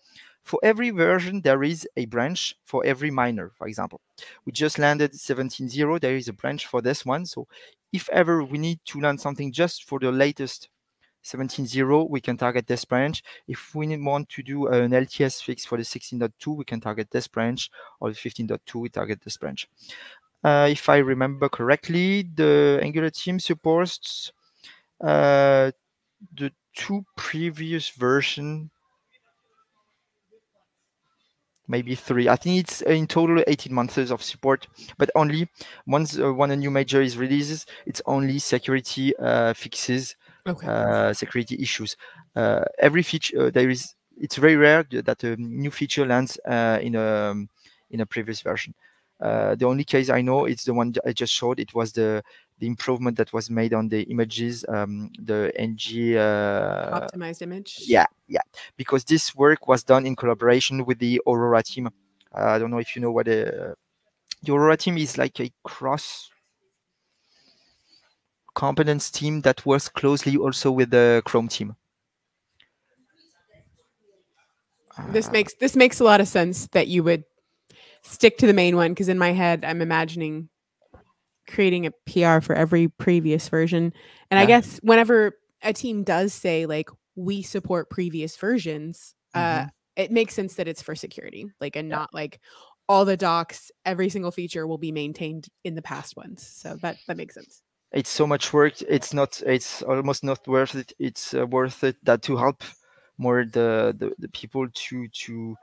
For every version, there is a branch for every minor, for example. We just landed 17.0, there is a branch for this one. So if ever we need to land something just for the latest 17.0, we can target this branch. If we want to do an LTS fix for the 16.2, we can target this branch, or the 15.2, we target this branch. Uh, if I remember correctly, the Angular team supports uh, the two previous version, maybe three. I think it's in total 18 months of support, but only once uh, when a new major is released, it's only security uh, fixes, okay. uh, security issues. Uh, every feature uh, there is. It's very rare that a new feature lands uh, in a in a previous version. Uh, the only case I know it's the one I just showed. It was the the improvement that was made on the images, um, the NG uh, optimized image. Yeah, yeah, because this work was done in collaboration with the Aurora team. Uh, I don't know if you know what a, the Aurora team is like a cross components team that works closely also with the Chrome team. This makes this makes a lot of sense that you would stick to the main one because in my head I'm imagining creating a PR for every previous version. And yeah. I guess whenever a team does say like we support previous versions, uh, mm-hmm. uh it makes sense that it's for security, like and yeah. not like all the docs, every single feature will be maintained in the past ones. So that that makes sense. It's so much work. It's not. It's almost not worth it. It's uh, worth it that to help more the, the the people to to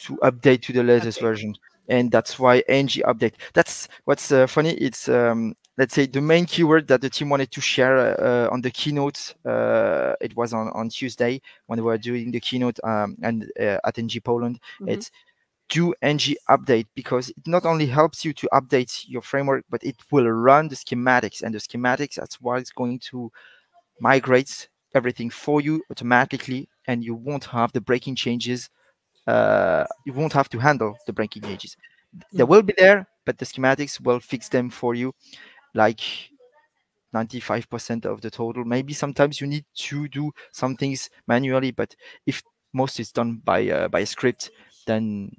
to update to the latest version and that's why ng update that's what's uh, funny it's um, let's say the main keyword that the team wanted to share uh, on the keynote uh, it was on, on tuesday when we were doing the keynote um, and uh, at ng poland mm-hmm. it's do ng update because it not only helps you to update your framework, but it will run the schematics and the schematics. That's why it's going to migrate everything for you automatically, and you won't have the breaking changes. Uh, you won't have to handle the breaking changes. They Mm. will be there, but the schematics will fix them for you, like 95% of the total. Maybe sometimes you need to do some things manually, but if most is done by uh, by a script, then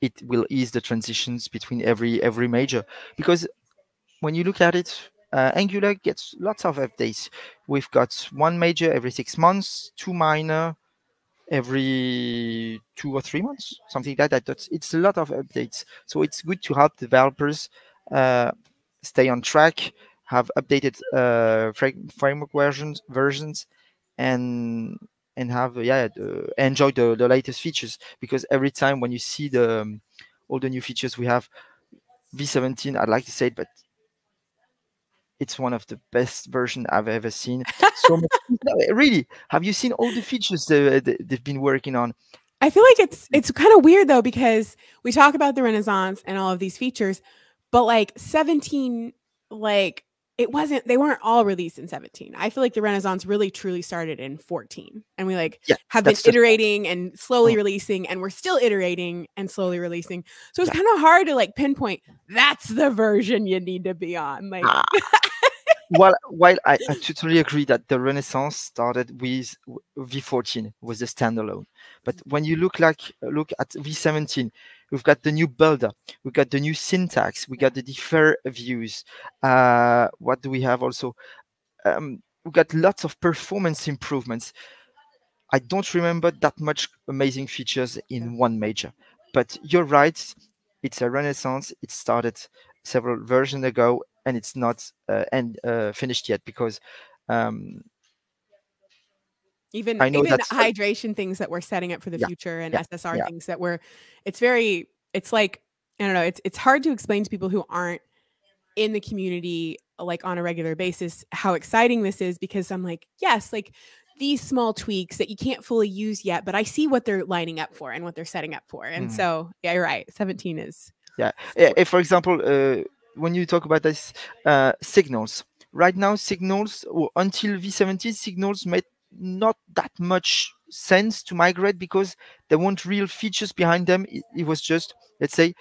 it will ease the transitions between every every major. Because when you look at it, uh, Angular gets lots of updates. We've got one major every six months, two minor every two or three months, something like that. That's it's a lot of updates. So it's good to help developers uh, stay on track, have updated uh, framework versions versions, and and have uh, yeah the, enjoy the, the latest features. Because every time when you see the um, all the new features we have v17 i'd like to say it but it's one of the best version i've ever seen. So really have you seen all the features they, they've been working on? I feel like it's it's kind of weird though because we talk about the Renaissance and all of these features, but like 17, like it wasn't they weren't all released in 17. I feel like the Renaissance really truly started in 14. And we like Yeah, have been iterating and slowly Mhm. releasing, and we're still iterating and slowly releasing. So it's kind of hard to like pinpoint that's the version you need to be on. Like Ah. while while I, I totally agree that the Renaissance started with v14 was a standalone, but when you look like look at V17, we've got the new builder, we've got the new syntax, we got the defer views. Uh, what do we have also? Um, we've got lots of performance improvements. I don't remember that much amazing features in one major, but you're right. It's a renaissance. It started several versions ago, and it's not uh, and uh, finished yet because um, even I know even hydration things that we're setting up for the Yeah, future and yeah, SSR yeah. things that we're it's very it's like I don't know it's it's hard to explain to people who aren't in the community like on a regular basis how exciting this is because I'm like yes like these small tweaks that you can't fully use yet but I see what they're lining up for and what they're setting up for. And Mhm. so yeah you're right 17 is Yeah, if for example, uh, when you talk about this uh, signals, right now signals or until V17 signals made not that much sense to migrate because there weren't real features behind them. It, it was just let's say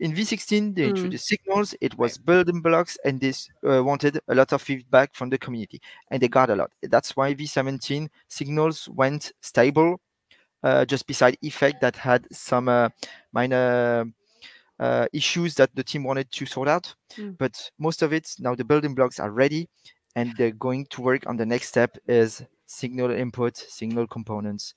in V16 they Mm. introduced signals. It was building blocks, and this uh, wanted a lot of feedback from the community, and they got a lot. That's why V17 signals went stable. Uh, just beside effect that had some uh, minor uh, issues that the team wanted to sort out. Mm. But most of it now the building blocks are ready, and they're going to work on the next step is signal input, signal components,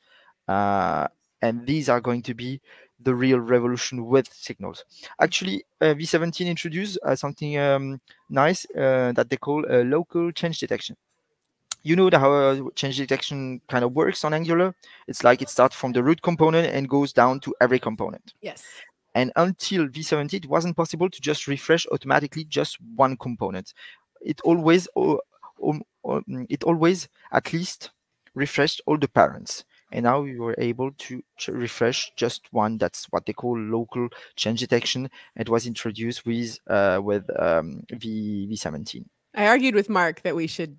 uh, and these are going to be the real revolution with signals. Actually, uh, V17 introduced uh, something um, nice uh, that they call uh, local change detection. You know how uh, change detection kind of works on Angular. It's like it starts from the root component and goes down to every component yes and until v70 it wasn't possible to just refresh automatically just one component it always o- um, um, it always at least refreshed all the parents. And now we were able to refresh just one that's what they call local change detection. It was introduced with uh, with um, v v17 I argued with Mark that we should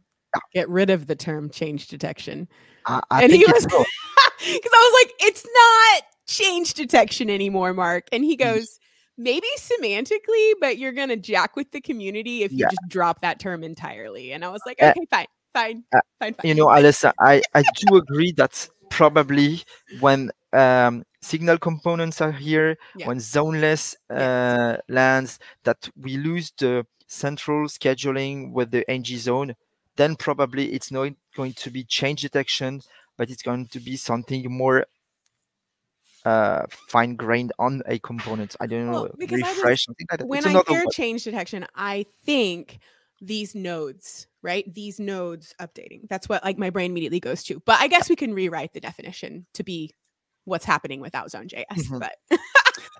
get rid of the term change detection. I, I And he was- because I was like, it's not change detection anymore, Mark. And he goes, maybe semantically, but you're gonna jack with the community if you Yeah. just drop that term entirely. And I was like, Uh, okay, fine, fine, uh, fine, fine. you know alyssa i i do agree that probably when um, signal components are here Yeah. when zoneless uh, lands that we lose the central scheduling with the ng zone then probably it's not going to be change detection but it's going to be something more uh, fine grained on a component i don't know Well, because I just- refresh something like that when it's I hear word. change detection, I think these nodes, right? These nodes updating. That's what like my brain immediately goes to. But I guess we can rewrite the definition to be what's happening without Zone.js. Mhm. But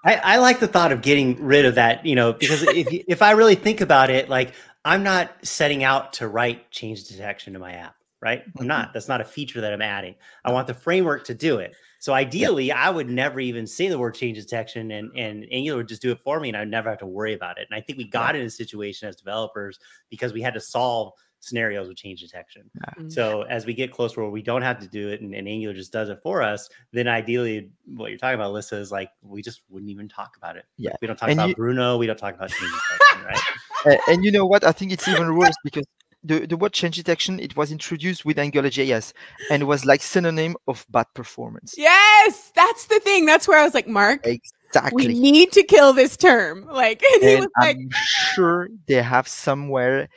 I, I like the thought of getting rid of that, you know, because if you- if I really think about it, like I'm not setting out to write change detection to my app, right? I'm Mhm. not. That's not a feature that I'm adding. I want the framework to do it. So ideally, I would never even say the word change detection, and and Angular would just do it for me, and I'd never have to worry about it. And I think we got in a situation as developers because we had to solve scenarios with change detection. Mm. So as we get closer where we don't have to do it and, and Angular just does it for us, then ideally what you're talking about, Alyssa, is like we just wouldn't even talk about it. Yeah. Like, we don't talk And about you- Bruno, we don't talk about change detection, right? A- and you know what? I think it's even worse because the, the word change detection it was introduced with Angular JS and it was like synonym of bad performance. Yes, that's the thing. That's where I was like, Mark, Exactly. we need to kill this term. Like, and he and was like, I'm sure they have somewhere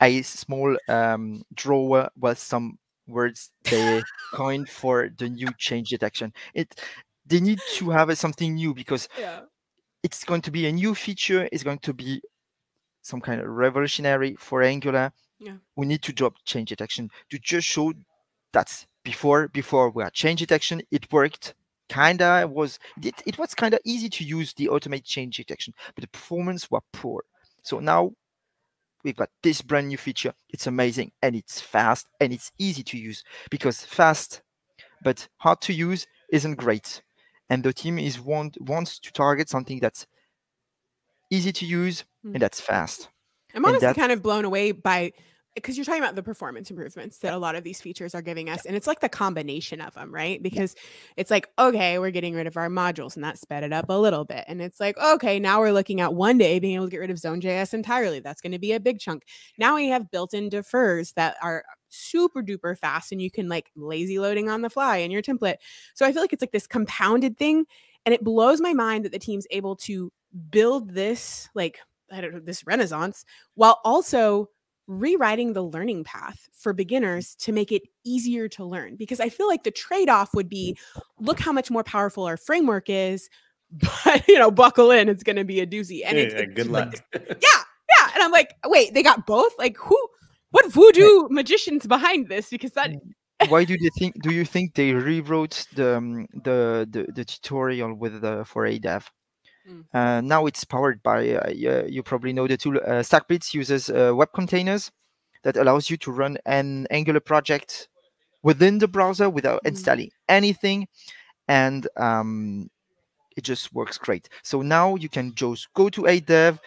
a small um, drawer with some words they coined for the new change detection. It they need to have a- something new because yeah. it's going to be a new feature. It's going to be some kind of revolutionary for Angular. Yeah. We need to drop change detection to just show that before before we had change detection. It worked. Kinda was it, it was kind of easy to use the automate change detection, but the performance were poor. So now we've got this brand new feature. It's amazing and it's fast and it's easy to use because fast but hard to use isn't great. And the team is want wants to target something that's easy to use Mm. and that's fast. I'm honestly kind of blown away by because you're talking about the performance improvements that a lot of these features are giving us. And it's like the combination of them, right? Because it's like, okay, we're getting rid of our modules and that sped it up a little bit. And it's like, okay, now we're looking at one day being able to get rid of Zone.js entirely. That's going to be a big chunk. Now we have built-in defers that are super duper fast and you can like lazy loading on the fly in your template. So I feel like it's like this compounded thing. And it blows my mind that the team's able to build this like I don't know, this renaissance while also rewriting the learning path for beginners to make it easier to learn because i feel like the trade-off would be look how much more powerful our framework is but you know buckle in it's going to be a doozy and it's, Yeah, it's good luck. this- yeah yeah and i'm like wait they got both like who what voodoo magicians behind this because that Why do they think? Do you think they rewrote the um, the, the the tutorial with the for ADEV? Mm. Uh, now it's powered by uh, you probably know the tool uh, StackBlitz uses uh, web containers that allows you to run an Angular project within the browser without Mm. installing anything, and um, it just works great. So now you can just go to ADEV,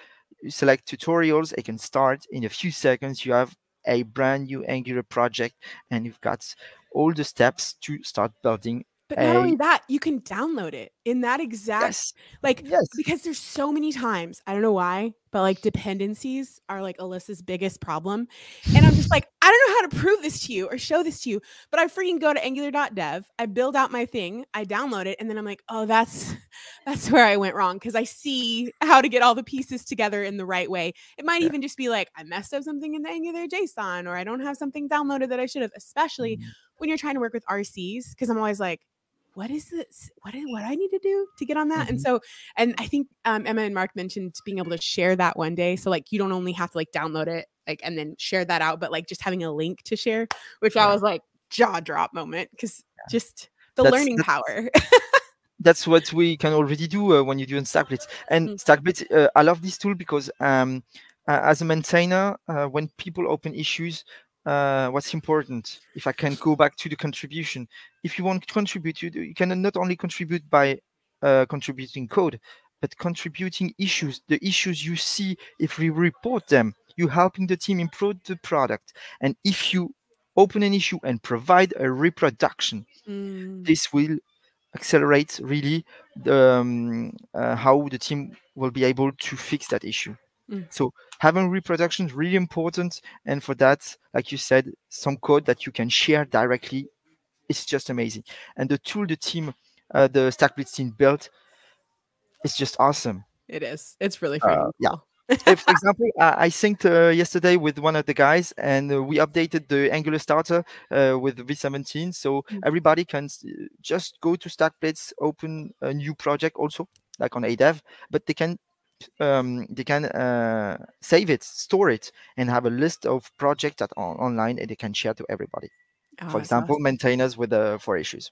select tutorials, it can start in a few seconds. You have a brand new Angular project, and you've got all the steps to start building. But not only that you can download it in that exact Yes, like yes. because there's so many times i don't know why but like dependencies are like alyssa's biggest problem and i'm just like i don't know how to prove this to you or show this to you but i freaking go to angular.dev i build out my thing i download it and then i'm like oh that's that's where i went wrong because i see how to get all the pieces together in the right way it might Yeah. even just be like i messed up something in the angular json or i don't have something downloaded that i should have especially Mm-hmm. when you're trying to work with rcs because i'm always like what is this what is what i need to do to get on that and Mhm. so and i think um, emma and mark mentioned being able to share that one day so like you don't only have to like download it like and then share that out but like just having a link to share which i was like jaw drop moment because just the That's- learning that's- power that's what we can already do uh, when you do in StackBlitz. And Mm. StackBlitz, uh, I love this tool because um, uh, as a maintainer, uh, when people open issues, uh, what's important? If I can go back to the contribution, if you want to contribute, you, you can not only contribute by uh, contributing code, but contributing issues. The issues you see, if we report them, you're helping the team improve the product. And if you open an issue and provide a reproduction, Mm, this will accelerate really the, um, uh, how the team will be able to fix that issue. Mm. So having reproduction is really important, and for that, like you said, some code that you can share directly is just amazing. And the tool the team, uh, the StackBlitz team built, is just awesome. it is it's really Uh, yeah. cool. Uh, for example, I, I synced uh, yesterday with one of the guys, and uh, we updated the Angular starter uh, with V17, so Mm. everybody can s- just go to StackBlitz, open a new project, also like on ADEV, but they can um, they can uh, save it, store it, and have a list of projects that are online, and they can share to everybody. Oh, For example, awesome. maintainers with uh, for issues.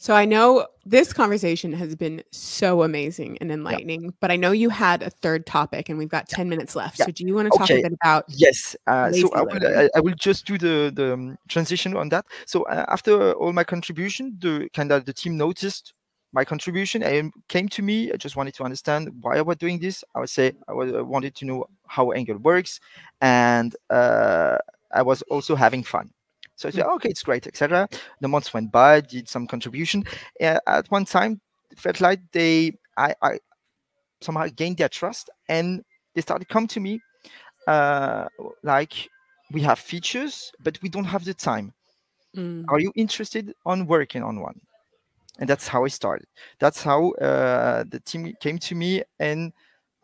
So I know this conversation has been so amazing and enlightening, but I know you had a third topic and we've got 10 minutes left. Yeah. So do you want to talk a bit about Yes. Uh, so I will. I, I will just do the the um, transition on that. So uh, after all my contribution, the kind of the team noticed my contribution and came to me. I just wanted to understand why I was doing this. I would say I, was, I wanted to know how Angular works, and uh, I was also having fun. So I said, okay, it's great, etc. The months went by, did some contribution. Uh, at one time, it felt like they, I, I somehow gained their trust, and they started come to me, uh, like we have features, but we don't have the time. Mm, Are you interested on working on one? And that's how I started. That's how uh, the team came to me and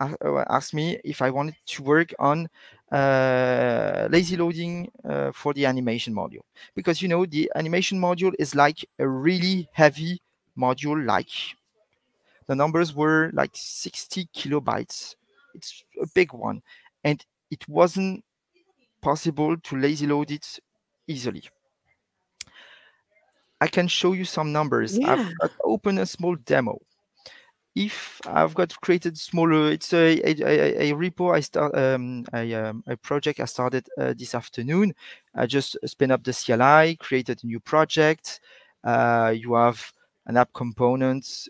uh, asked me if I wanted to work on uh, lazy loading uh, for the animation module. Because you know the animation module is like a really heavy module. Like the numbers were like 60 kilobytes. It's a big one, and it wasn't possible to lazy load it easily. I can show you some numbers. Yeah. I've got open a small demo. If I've got created smaller, it's a a, a, a repo I start um, a, um, a project I started uh, this afternoon. I just spin up the CLI, created a new project. Uh, you have an app component.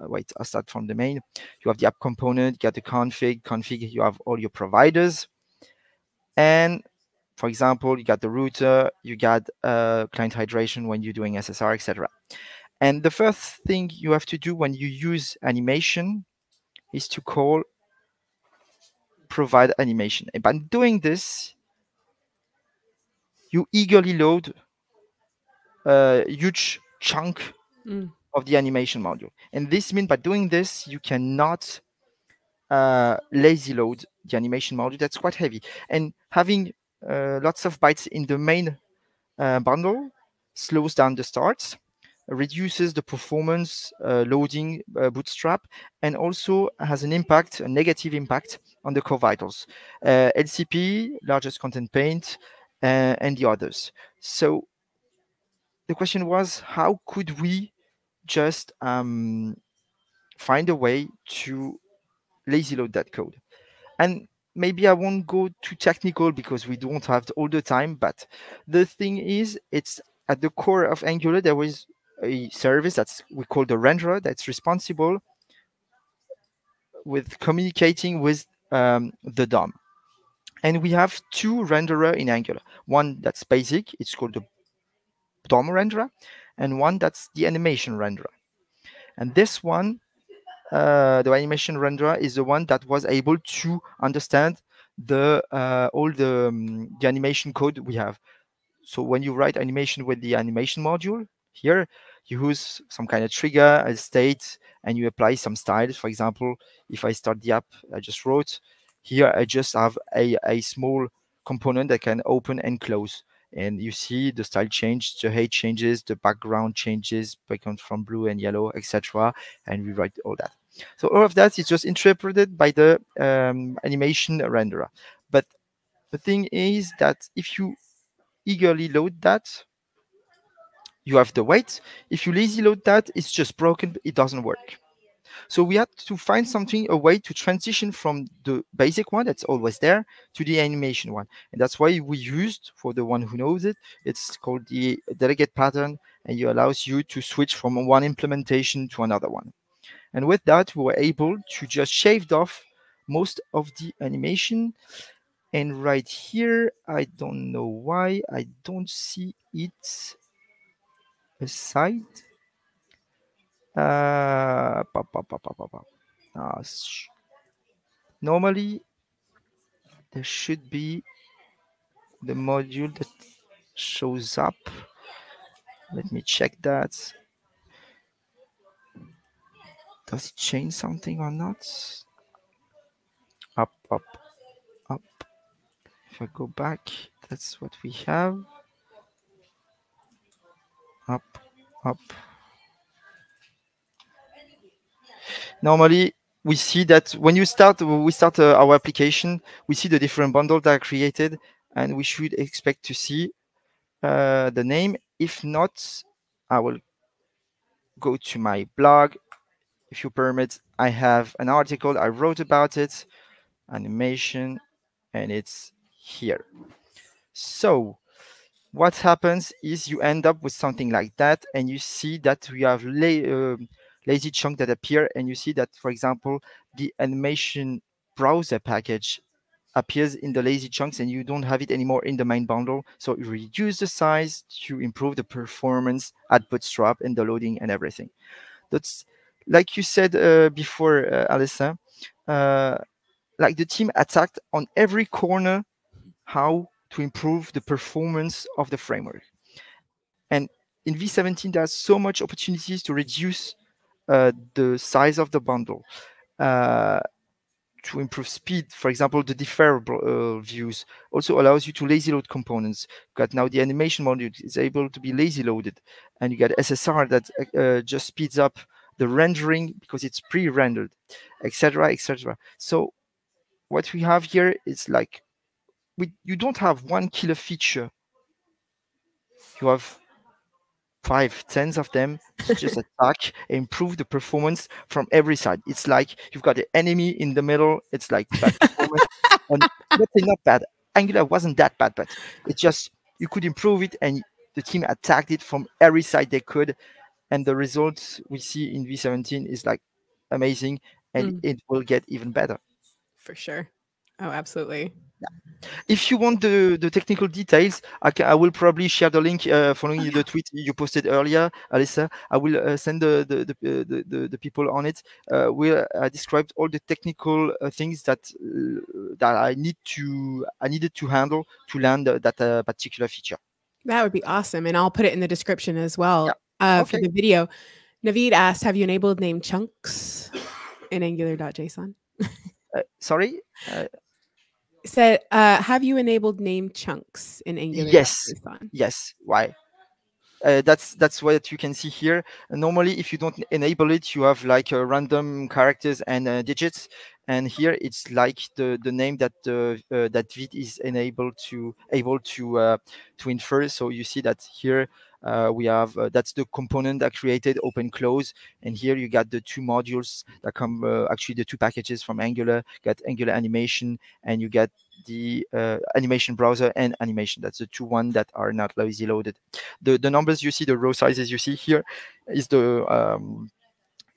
uh, Wait, I'll start from the main. You have the app component, you got the config, config, you have all your providers. And for example, you got the router, you got uh, client hydration when you're doing SSR, etc. And the first thing you have to do when you use animation is to call provide animation. And by doing this, you eagerly load a huge chunk Mm. of the animation module. And this means by doing this, you cannot uh, lazy load the animation module. That's quite heavy. And having lots of bytes in the main uh, bundle slows down the starts, reduces the performance uh, loading uh, bootstrap, and also has an impact, a negative impact on the core vitals, uh, LCP, largest content paint, uh, and the others. So the question was, how could we just um, find a way to lazy load that code? And maybe I won't go too technical because we don't have all the time. But the thing is, it's at the core of Angular. There is a service that's we call the renderer that's responsible with communicating with um, the DOM. And we have two renderer in Angular. One that's basic, it's called the DOM renderer, and one that's the animation renderer. And this one uh, the animation renderer is the one that was able to understand the uh, all the, um, the animation code we have. So when you write animation with the animation module here, you use some kind of trigger, a state, and you apply some styles. For example, if I start the app I just wrote, here I just have a, a small component that can open and close. And you see the style change, the height changes, the background changes, background from blue and yellow, etc. And we write all that. So all of that is just interpreted by the um, animation renderer. But the thing is that if you eagerly load that, you have the wait. If you lazy load that, it's just broken. It doesn't work. So we had to find something, a way to transition from the basic one that's always there to the animation one. And that's why we used, for the one who knows it, it's called the delegate pattern, and it allows you to switch from one implementation to another one. And with that, we were able to just shave off most of the animation. And right here, I don't know why I don't see it aside. Uh. Uh, normally, there should be the module that shows up. Let me check that. Does it change something or not? Up, up, up. If I go back, that's what we have. Up, up. Normally, we see that when you start, we start uh, our application, we see the different bundles that are created, and we should expect to see uh, the name. If not, I will go to my blog. If you permit, I have an article I wrote about it, animation, and it's here. So what happens is you end up with something like that, and you see that we have la uh, lazy chunk that appear, and you see that, for example, the animation browser package appears in the lazy chunks and you don't have it anymore in the main bundle. So you reduce the size to improve the performance at Bootstrap and the loading and everything. That's like you said uh, before, uh, Alyssa, uh, like the team attacked on every corner how to improve the performance of the framework. And in V17, there's so much opportunities to reduce the size of the bundle. Uh, to improve speed. For example, the deferable uh, views also allows you to lazy load components. Got now the animation module is able to be lazy loaded, and you got SSR that uh, just speeds up the rendering because it's pre-rendered, etc., etc. So what we have here is like we you don't have one killer feature. You have five, tens of them just attack, improve the performance from every side. It's like you've got the enemy in the middle. It's like bad and not bad. Angular wasn't that bad, but it's just you could improve it, and the team attacked it from every side they could, and the results we see in V17 is like amazing, and mm. it will get even better. For sure. Oh, absolutely. If you want the, the technical details, I, can, I will probably share the link uh, following the tweet you posted earlier, Alyssa. I will uh, send the the, the, uh, the, the, people on it. Uh, where I described all the technical uh, things that uh, that I need to I needed to handle to land that particular feature. That would be awesome, and I'll put it in the description as well yeah. okay. for the video. Navid asked, "Have you enabled name chunks in Angular.json?" sorry said, uh, have you enabled name chunks in Angular? Yes. Yes. Why? Uh, that's that's what you can see here. normally, if you don't enable it, you have like uh, random characters and uh, digits. And here it's like the the name that uh, uh, that Vite is enabled to able to uh, to infer. So you see that here uh, we have uh, that's the component that created open close. And here you got the two modules that come uh, actually the two packages from angular. Got angular animation and you get the uh, animation browser and animation. That's the two one that are not lazy loaded. The the numbers you see the row sizes you see here is the um,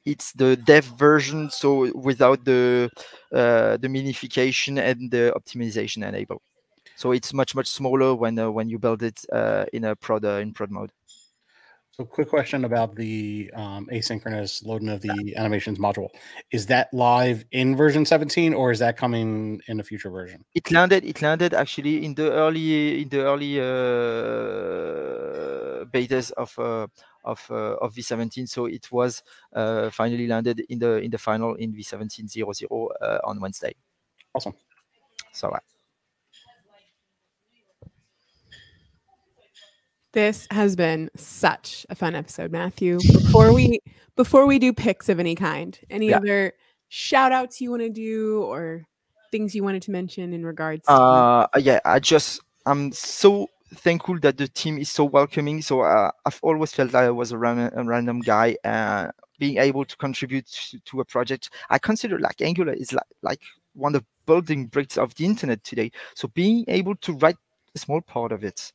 it's the dev version. So without the uh, the minification and the optimization enabled so it's much much smaller when uh, when you build it uh, in a prod uh, in prod mode. So, quick question about the um, asynchronous loading of the animations module. Is that live in version 17, or is that coming in a future version? It landed. It landed actually in the early in the early uh, betas of uh, of uh, of V17. So it was uh, finally landed in the in the final in V17.00 uh, on Wednesday. Awesome. So. This has been such a fun episode, Matthieu. Before we before we do picks of any kind, any yeah. other shout outs you want to do or things you wanted to mention in regards to uh yeah, I just I'm so thankful that the team is so welcoming. So uh, I've always felt like I was a, ran- a random guy uh, being able to contribute to, to, a project. I consider like Angular is like like one of the building bricks of the internet today. So being able to write a small part of it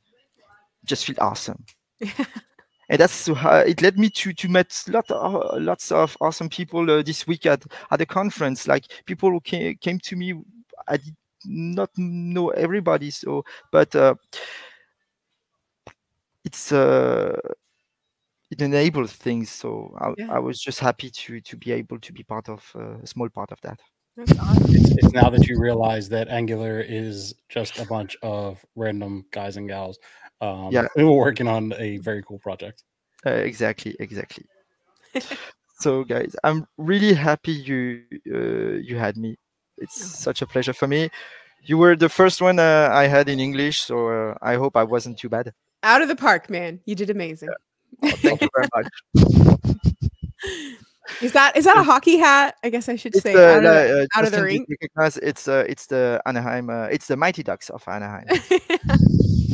just feel awesome. and that's uh, it led me to to meet lot uh, lots of awesome people uh, this week at at the conference. Like people who came came to me, I did not know everybody. So, but uh, it's uh, it enables things. So I, yeah. I was just happy to to be able to be part of uh, a small part of that. Awesome. It's, it's, now that you realize that Angular is just a bunch of random guys and gals um, yeah, we were working on a very cool project. Uh, exactly, exactly. so, guys, I'm really happy you uh, you had me. It's such a pleasure for me. You were the first one uh, I had in English, so uh, I hope I wasn't too bad. Out of the park, man! You did amazing. Yeah. Oh, thank you very much. Is that is that a hockey hat? I guess I should it's say the, out, of, uh, out of the ring. Because it's uh, it's the Anaheim, uh, it's the Mighty Ducks of Anaheim.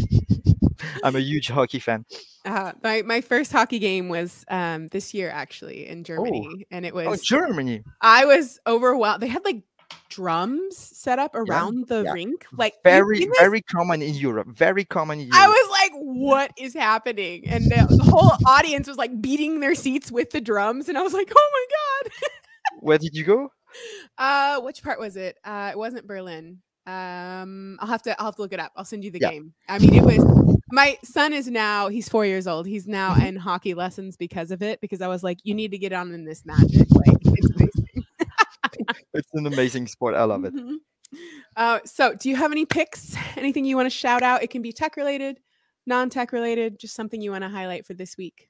I'm a huge hockey fan. Uh, my my first hockey game was um, this year actually in Germany, and it was Oh, Germany. I was overwhelmed. They had like drums set up around the yeah. rink, like Very, very common in Europe. Very common in Europe. I was like, "What is happening?" And the, the whole audience was like beating their seats with the drums, and I was like, "Oh my god!" Where did you go? Uh, which part was it? Uh, it wasn't Berlin. Um, I'll have to I'll have to look it up. I'll send you the Yeah. game. I mean, it was my son is now he's four years old. He's now Mhm. in hockey lessons because of it. Because I was like, you need to get on in this magic. Like, it's amazing. It's an amazing sport. I love it. Mhm. Uh, so, do you have any picks? Anything you want to shout out? It can be tech related, non tech related, just something you want to highlight for this week.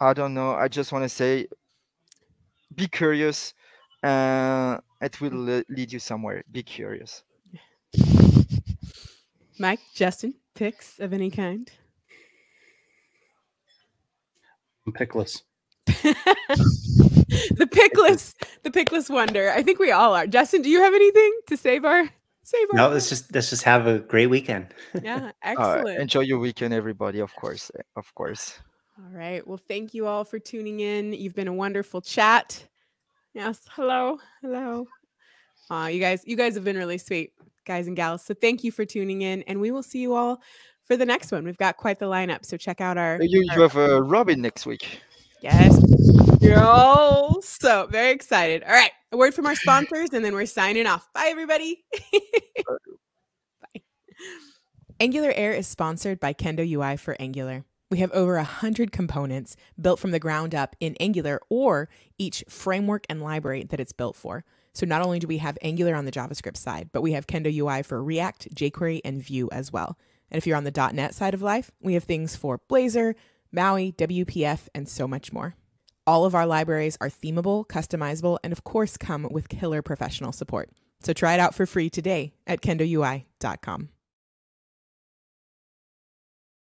I don't know. I just want to say, be curious. Uh, it will le- lead you somewhere. Be curious. Mike, Justin, picks of any kind? I'm pickless. the pickless, the pickless wonder. I think we all are. Justin, do you have anything to save our save our? No, let's just let's just have a great weekend. yeah, Uh, excellent. enjoy your weekend, everybody. Of course, eh, of course. all right. Well, thank you all for tuning in. You've been a wonderful chat. Yes. Hello. Hello. Uh, you guys, you guys have been really sweet, guys and gals. So thank you for tuning in, and we will see you all for the next one. We've got quite the lineup. So check out our You, you have uh, Robin next week. Yes. Yo. So very excited. All right. A word from our sponsors, and then we're signing off. Bye, everybody. Bye. AngularAir is sponsored by Kendo UI for Angular. We have over a hundred components built from the ground up in Angular or each framework and library that it's built for. So not only do we have Angular on the JavaScript side, but we have Kendo UI for React, jQuery, and Vue as well. And if you're on the .NET side of life, we have things for Blazor, Maui, WPF, and so much more. All of our libraries are themable, customizable, and of course come with killer professional support. So try it out for free today at kendoui.com.